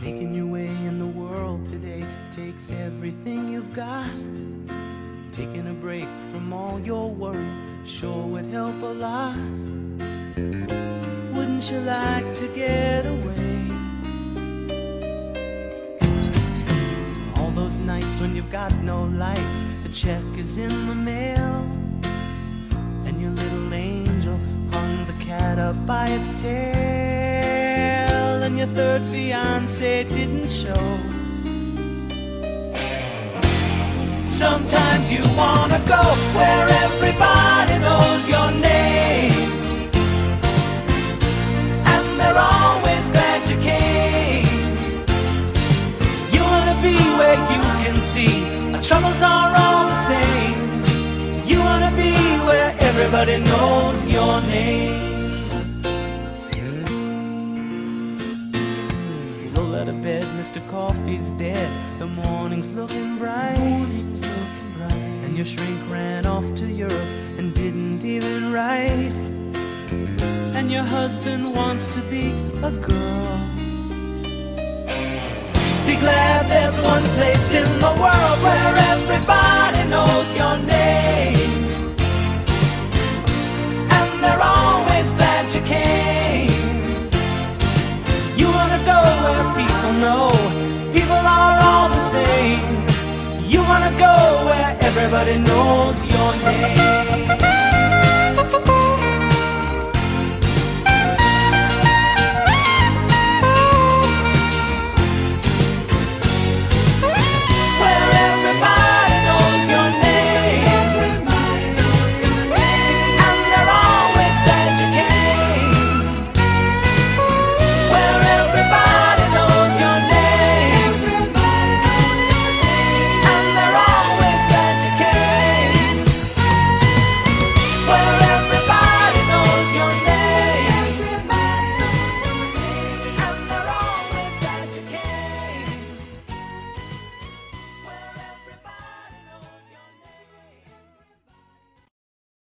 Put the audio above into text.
Making your way in the world today takes everything you've got. Taking a break from all your worries sure would help a lot. Wouldn't you like to get away? All those nights when you've got no lights, the check is in the mail, its tail, and your third fiance didn't show. Sometimes you wanna go where everybody knows your name. And they're always glad you came. You wanna be where you can see our troubles are all the same. You wanna be where everybody knows your Roll out of bed, Mr. Coffee's dead. The morning's looking bright. Morning's looking bright. And your shrink ran off to Europe and didn't even write. And your husband wants to be a girl. Be glad there's one place in same. You wanna go where everybody knows name.